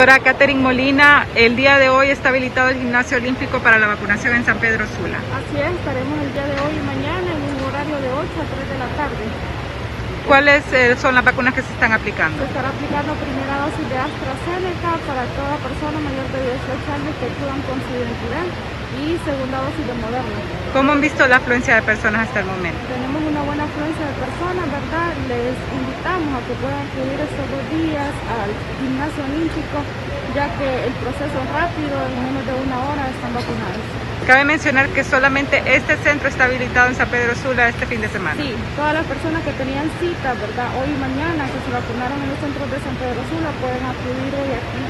Doctora Catherine Molina, el día de hoy está habilitado el gimnasio olímpico para la vacunación en San Pedro Sula. Así es, estaremos el día de hoy y mañana en un horario de 8 a 3 de la tarde. ¿Cuáles eh, son las vacunas que se están aplicando? Se estará aplicando primera dosis de AstraZeneca para toda persona mayor de 18 años que acudan con su identidad y segunda dosis de Moderna. ¿Cómo han visto la afluencia de personas hasta el momento? Tenemos una buena afluencia de personas, ¿verdad? Les invitamos a que puedan acudir estos dos días al gimnasio olímpico, ya que el proceso es rápido, en menos de una hora están vacunados. Cabe mencionar que solamente este centro está habilitado en San Pedro Sula este fin de semana. Sí, todas las personas que tenían cita, ¿verdad? Hoy y mañana que se vacunaron en los centros de San Pedro Sula pueden acudir hoy aquí